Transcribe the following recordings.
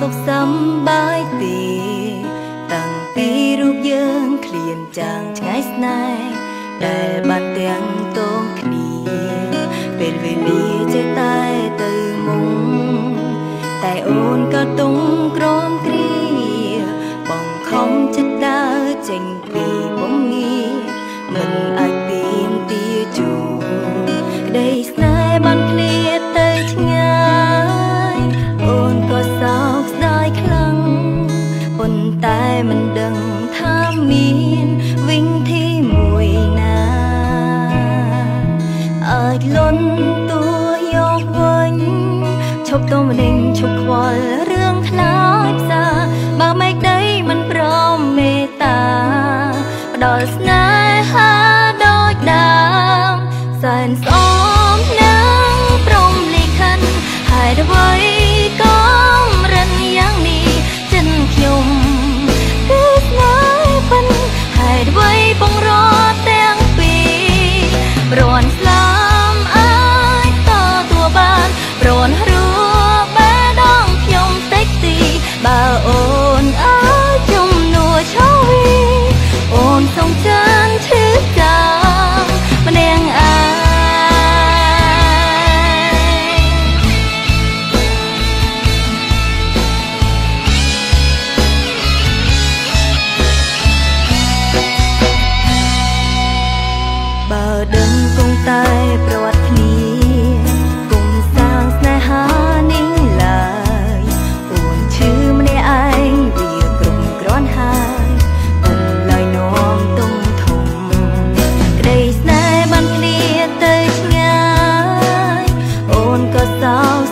សុខសំបាយទេ តាំងពីរូបយើងឃ្លានចាំងឆ្ងាយស្នេហ៍ដែលបាត់ទាំងតងគ្នាពេលវេលា ន្តែមិនដឹងថាមានវិញធីមួយណាអាចលន់តួយកវិញឈប់ទោមលេងឈប់ខ្វល់រឿងខ្លាចសាបើមេឃដីមិនព្រមមេត្តាផ្ដល់ស្នេហាដូចដើមសែនស្អមនឹងព្រមលិខិនហើយអ្វី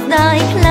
Like.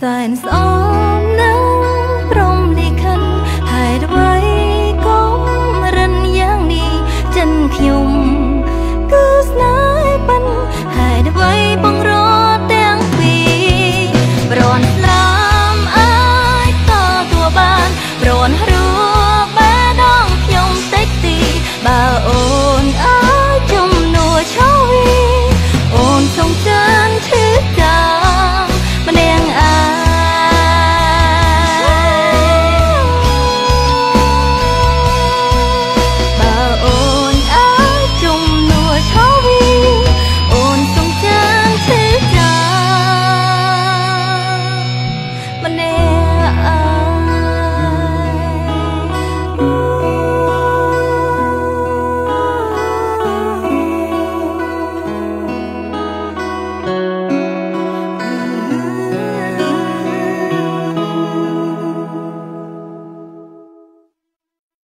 signs on.